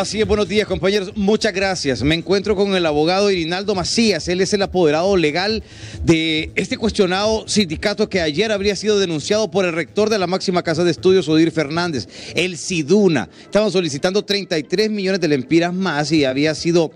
Así es, buenos días compañeros, muchas gracias. Me encuentro con el abogado Irinaldo Macías, él es el apoderado legal de este cuestionado sindicato que ayer habría sido denunciado por el rector de la máxima casa de estudios, Odir Fernández, el SIDUNA. Estaban solicitando 33 millones de lempiras más y había sido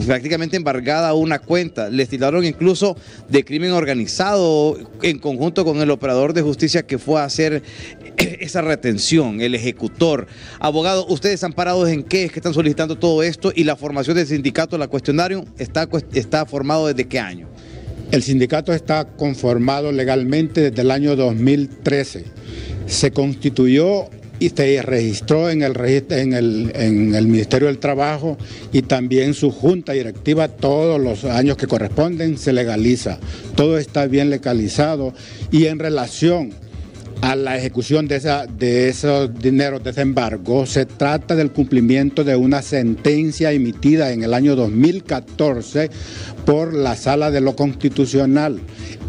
prácticamente embargada una cuenta. Les tiraron incluso de crimen organizado en conjunto con el operador de justicia que fue a hacer esa retención, el ejecutor. Abogado, ¿ustedes han parado en qué es que están solicitando todo esto y la formación del sindicato, la cuestionario, está, está formado desde qué año? El sindicato está conformado legalmente desde el año 2013. Se constituyó y se registró en el, en el, en el Ministerio del Trabajo y también su junta directiva todos los años que corresponden se legaliza. Todo está bien legalizado y en relación a la ejecución de, esa, de esos dineros de ese se trata del cumplimiento de una sentencia emitida en el año 2014 por la Sala de lo Constitucional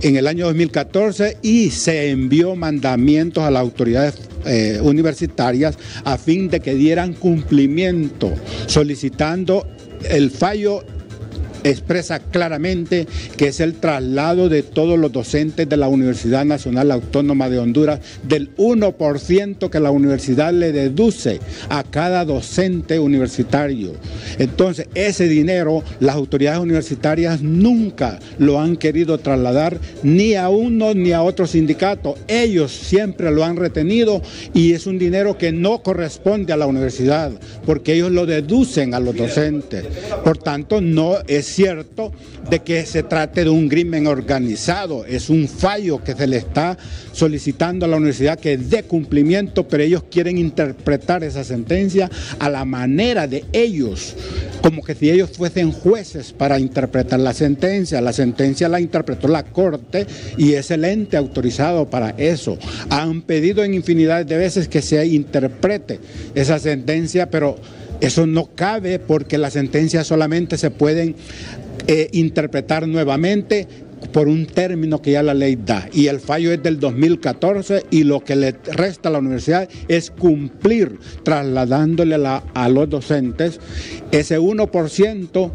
en el año 2014 y se envió mandamientos a las autoridades eh, universitarias a fin de que dieran cumplimiento solicitando el fallo expresa claramente que es el traslado de todos los docentes de la Universidad Nacional Autónoma de Honduras del 1% que la universidad le deduce a cada docente universitario. Entonces, ese dinero las autoridades universitarias nunca lo han querido trasladar ni a uno ni a otro sindicato. Ellos siempre lo han retenido y es un dinero que no corresponde a la universidad porque ellos lo deducen a los docentes. Por tanto, no es cierto de que se trate de un crimen organizado, es un fallo que se le está solicitando a la universidad que dé cumplimiento, pero ellos quieren interpretar esa sentencia a la manera de ellos, como que si ellos fuesen jueces para interpretar la sentencia. La sentencia la interpretó la Corte y es el ente autorizado para eso. Han pedido en infinidad de veces que se interprete esa sentencia, pero eso no cabe porque las sentencias solamente se pueden eh, interpretar nuevamente por un término que ya la ley da. Y el fallo es del 2014 y lo que le resta a la universidad es cumplir trasladándole a los docentes ese 1%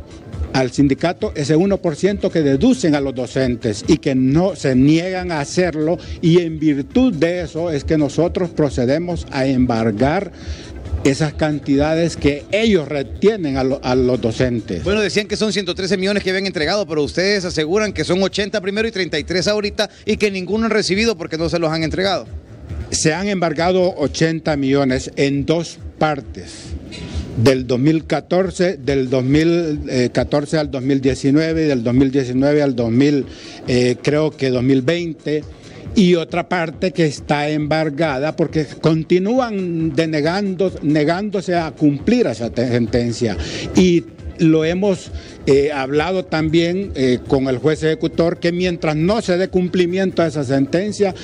al sindicato ese 1% que deducen a los docentes y que no se niegan a hacerlo y en virtud de eso es que nosotros procedemos a embargar esas cantidades que ellos retienen a, los docentes. Bueno, decían que son 113 millones que habían entregado, pero ustedes aseguran que son 80 primero y 33 ahorita y que ninguno han recibido porque no se los han entregado. Se han embargado 80 millones en dos partes del 2014, del 2014 al 2019, del 2019 al 2000, eh, creo que 2020 y otra parte que está embargada porque continúan denegando, negándose a cumplir esa sentencia. Y lo hemos eh, hablado también eh, con el juez ejecutor que mientras no se dé cumplimiento a esa sentencia,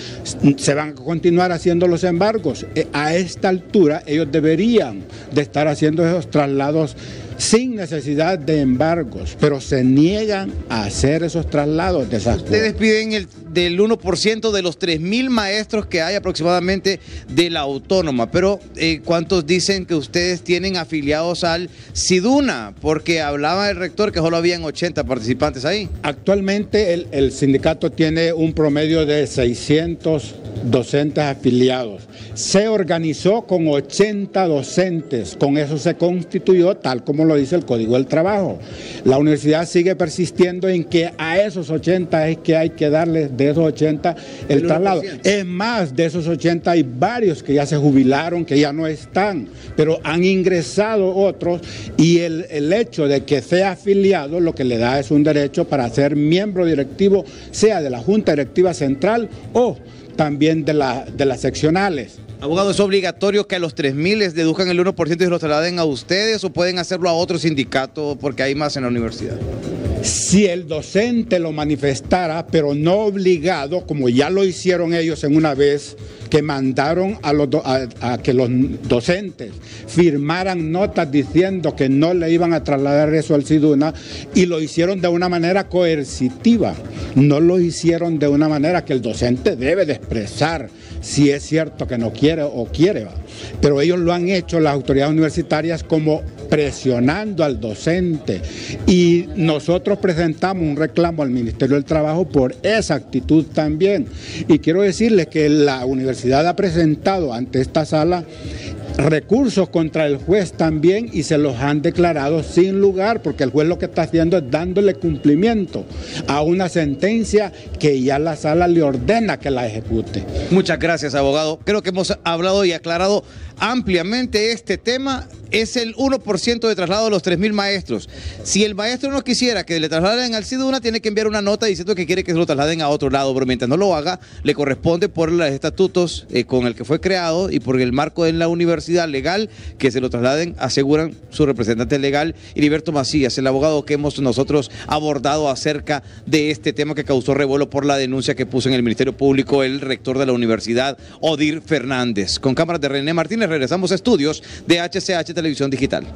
se van a continuar haciendo los embargos. Eh, a esta altura ellos deberían de estar haciendo esos traslados sin necesidad de embargos, pero se niegan a hacer esos traslados de esas Ustedes piden el del 1% de los 3.000 maestros que hay aproximadamente de la autónoma, pero eh, ¿cuántos dicen que ustedes tienen afiliados al SIDUNA? Porque hablaba el rector que solo habían 80 participantes ahí. Actualmente el, el sindicato tiene un promedio de 600 docentes afiliados. Se organizó con 80 docentes, con eso se constituyó tal como lo dice el Código del Trabajo. La universidad sigue persistiendo en que a esos 80 es que hay que darles de esos 80 el traslado. Es más, de esos 80 hay varios que ya se jubilaron, que ya no están, pero han ingresado otros y el, el hecho de que sea afiliado lo que le da es un derecho para ser miembro directivo, sea de la Junta Directiva Central o también de, la, de las seccionales. Abogado, ¿es obligatorio que a los 3.000 les deduzcan el 1% y se lo trasladen a ustedes o pueden hacerlo a otro sindicato porque hay más en la universidad? Si el docente lo manifestara, pero no obligado, como ya lo hicieron ellos en una vez, que mandaron a, los a, que los docentes firmaran notas diciendo que no le iban a trasladar eso al SIDUNA y lo hicieron de una manera coercitiva, no lo hicieron de una manera que el docente debe de expresar si es cierto que no quiere o quiere. Pero ellos lo han hecho las autoridades universitarias como presionando al docente y nosotros presentamos un reclamo al Ministerio del Trabajo por esa actitud también. Y quiero decirles que la universidad ha presentado ante esta sala recursos contra el juez también y se los han declarado sin lugar, porque el juez lo que está haciendo es dándole cumplimiento a una sentencia que ya la sala le ordena que la ejecute. Muchas gracias, abogado. Creo que hemos hablado y aclarado ampliamente este tema. Es el 1% de traslado de los 3.000 maestros. Si el maestro no quisiera que le trasladen al CIDUNA, tiene que enviar una nota diciendo que quiere que se lo trasladen a otro lado, pero mientras no lo haga, le corresponde por los estatutos eh, con el que fue creado y por el marco de la legal que se lo trasladen, aseguran su representante legal, Heriberto Macías, el abogado que hemos nosotros abordado acerca de este tema que causó revuelo por la denuncia que puso en el Ministerio Público el rector de la universidad, Odir Fernández. Con cámaras de René Martínez regresamos a estudios de HCH Televisión Digital.